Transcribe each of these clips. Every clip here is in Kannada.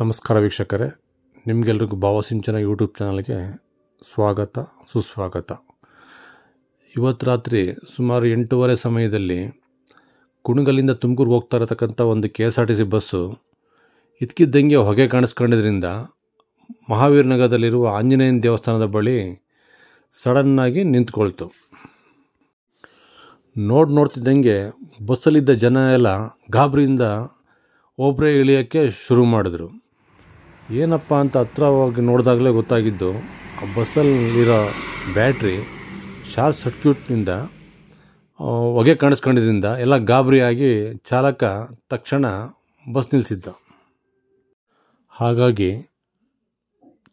ನಮಸ್ಕಾರ ವೀಕ್ಷಕರೇ, ನಿಮಗೆಲ್ರಿಗೂ ಭಾವಸಿಂಚನ ಯೂಟ್ಯೂಬ್ ಚಾನಲ್ಗೆ ಸ್ವಾಗತ, ಸುಸ್ವಾಗತ. ಇವತ್ತು ರಾತ್ರಿ ಸುಮಾರು ಎಂಟೂವರೆ ಸಮಯದಲ್ಲಿ ಕುಣಗಲಿಂದ ತುಮಕೂರಿಗೆ ಹೋಗ್ತಾ ಇರತಕ್ಕಂಥ ಒಂದು K S R T C bus ಇದ್ಕಿದ್ದಂಗೆ ಹೊಗೆ ಕಾಣಿಸ್ಕೊಂಡಿದ್ರಿಂದ ಮಹಾವೀರ ನಗರದಲ್ಲಿರುವ ಆಂಜನೇಯನ ದೇವಸ್ಥಾನದ ಬಳಿ ಸಡನ್ನಾಗಿ ನಿಂತ್ಕೊಳ್ತು. ನೋಡಿ ನೋಡ್ತಿದ್ದಂಗೆ ಬಸ್ಸಲ್ಲಿದ್ದ ಜನ ಎಲ್ಲ ಗಾಬರಿಯಿಂದ ಒಬ್ಬರೇ ಇಳಿಯೋಕ್ಕೆ ಶುರು ಮಾಡಿದ್ರು. ಏನಪ್ಪ ಅಂತ ಹತ್ರ ಹೋಗಿ ನೋಡಿದಾಗಲೇ ಗೊತ್ತಾಗಿದ್ದು, ಆ ಬಸ್ಸಲ್ಲಿರೋ ಬ್ಯಾಟ್ರಿ ಶಾರ್ಟ್ ಸರ್ಕ್ಯೂಟ್ನಿಂದ ಹೊಗೆ ಕಾಣಿಸ್ಕೊಂಡಿದ್ದರಿಂದ ಎಲ್ಲ ಗಾಬರಿಯಾಗಿ ಚಾಲಕ ತಕ್ಷಣ ಬಸ್ ನಿಲ್ಲಿಸಿದ್ದ ಹಾಗಾಗಿ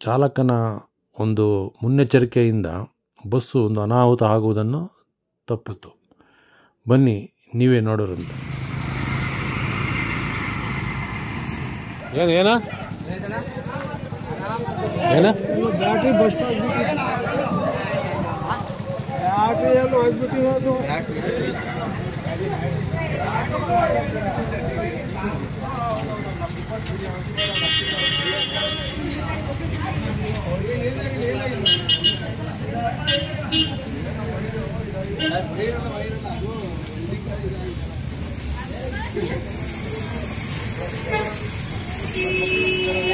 ಚಾಲಕನ ಒಂದು ಮುನ್ನೆಚ್ಚರಿಕೆಯಿಂದ ಬಸ್ಸು ಒಂದು ಅನಾಹುತ ಆಗುವುದನ್ನು ತಪ್ಪಿತು ಬನ್ನಿ, ನೀವೇ ನೋಡೋರಂತ. ಏನು, ಏನ? है ना बैटरी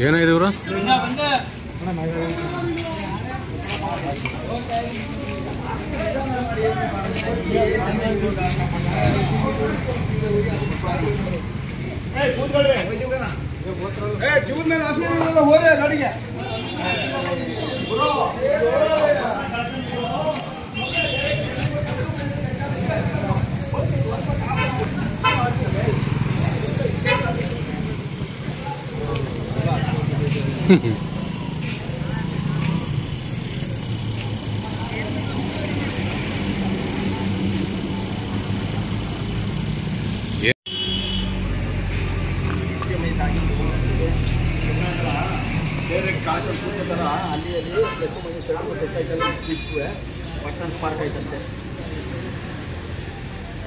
ಏನಾಗಿದೆ ಇವರು ಜೀವನ ಆಸ್ಪತ್ರೆ ಹೋದ್ರೆ ಗಾಡಿಗೆ ಬೇರೆ ಕಾಲು ಕೂತ್ಕೊತಾರ ಅಲ್ಲಿ ಅಲ್ಲಿ ಪ್ಲಸ್ ಮೈನಸ್ ಎರಡು ಹೆಚ್ಚಾಯ್ತಲ್ಲ ಇತ್ತು ಪಟ್ಟಣ ಸ್ಪಾರ್ಕ್ ಆಯ್ತು ಅಷ್ಟೇ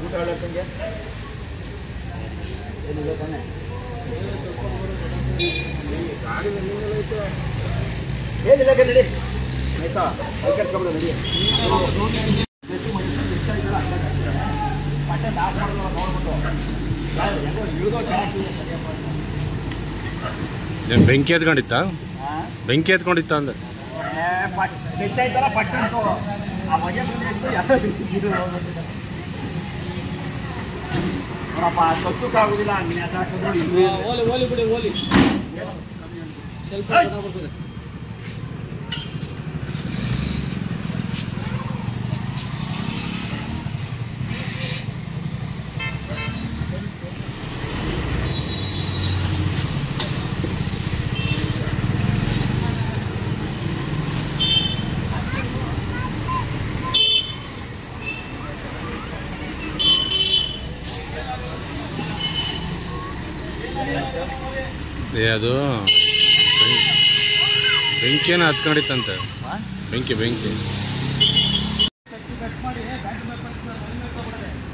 ಊಟ ಹೇಳೋ ಸಂಖ್ಯೆ ಏನಿಲ್ಲ ತಾನೆ ಏನಿಲ್ಲ ನಡಿ ನೋಡ್ಬಿಟ್ಟು ಇಳಿದೋ ಚೆನ್ನಾಗಿ ಬೆಂಕಿ ಎತ್ಕೊಂಡಿತ್ತ? ಹಾಂ ಬೆಂಕಿ ಎತ್ಕೊಂಡಿತ್ತ ಅಂದ. ಹೆಚ್ಚಾಯ್ತಲ್ಲ ಪಟ್ಟಣ ಆ ಮಜಾ ನೋಡಪ್ಪ ಹಂಗೆ. ಅದಾಕಿದ್ರು ಓಲಿ ಓಲಿ ಬಿಡಿ ಓಲಿ. Yeah, though. ಬೆಂಕಿನ ಹತ್ಕೊಂಡಿತ್ತಂತೆ. ಬೆಂಕಿ ಬೆಂಕಿ.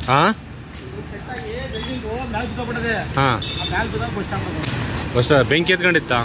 ಹಾಂ? ಹಾಂ. ಬೆಂಕಿ ಎತ್ಕೊಂಡಿತ್ತಾ?